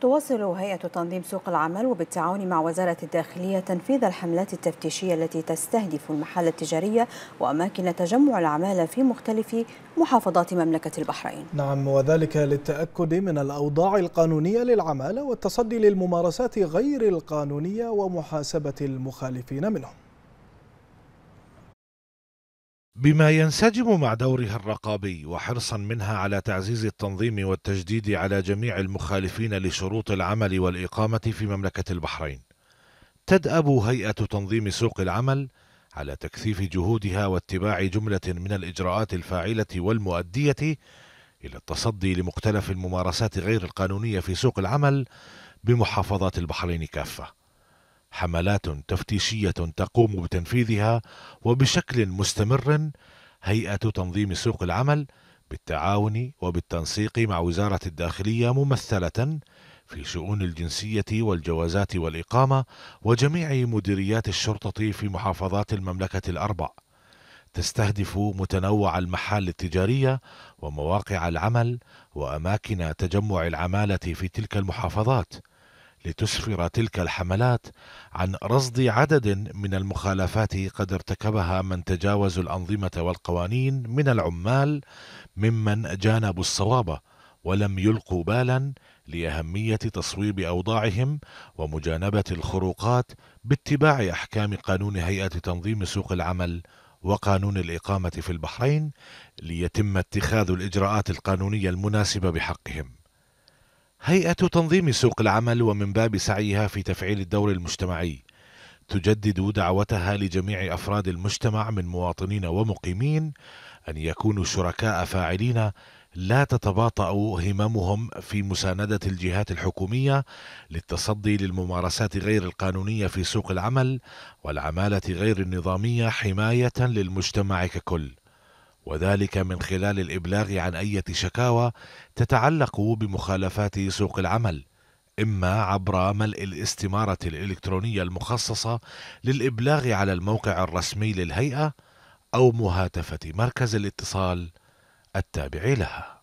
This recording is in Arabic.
تواصل هيئة تنظيم سوق العمل وبالتعاون مع وزارة الداخلية تنفيذ الحملات التفتيشية التي تستهدف المحال التجارية وأماكن تجمع العمالة في مختلف محافظات مملكة البحرين. نعم وذلك للتأكد من الأوضاع القانونية للعمالة والتصدي للممارسات غير القانونية ومحاسبة المخالفين منهم. بما ينسجم مع دورها الرقابي وحرصا منها على تعزيز التنظيم والتجديد على جميع المخالفين لشروط العمل والإقامة في مملكة البحرين تدأب هيئة تنظيم سوق العمل على تكثيف جهودها واتباع جملة من الإجراءات الفاعلة والمؤدية إلى التصدي لمختلف الممارسات غير القانونية في سوق العمل بمحافظات البحرين كافة. حملات تفتيشية تقوم بتنفيذها وبشكل مستمر هيئة تنظيم سوق العمل بالتعاون وبالتنسيق مع وزارة الداخلية ممثلة في شؤون الجنسية والجوازات والإقامة وجميع مديريات الشرطة في محافظات المملكة الأربع. تستهدف متنوع المحال التجارية ومواقع العمل وأماكن تجمع العمالة في تلك المحافظات لتسفر تلك الحملات عن رصد عدد من المخالفات قد ارتكبها من تجاوزوا الأنظمة والقوانين من العمال ممن جانبوا الصواب ولم يلقوا بالا لأهمية تصويب أوضاعهم ومجانبة الخروقات باتباع أحكام قانون هيئة تنظيم سوق العمل وقانون الإقامة في البحرين ليتم اتخاذ الإجراءات القانونية المناسبة بحقهم. هيئة تنظيم سوق العمل ومن باب سعيها في تفعيل الدور المجتمعي. تجدد دعوتها لجميع أفراد المجتمع من مواطنين ومقيمين أن يكونوا شركاء فاعلين لا تتباطأ هممهم في مساندة الجهات الحكومية للتصدي للممارسات غير القانونية في سوق العمل والعمالة غير النظامية حماية للمجتمع ككل. وذلك من خلال الإبلاغ عن أي شكاوى تتعلق بمخالفات سوق العمل إما عبر ملء الاستمارة الإلكترونية المخصصة للإبلاغ على الموقع الرسمي للهيئة أو مهاتفة مركز الاتصال التابع لها.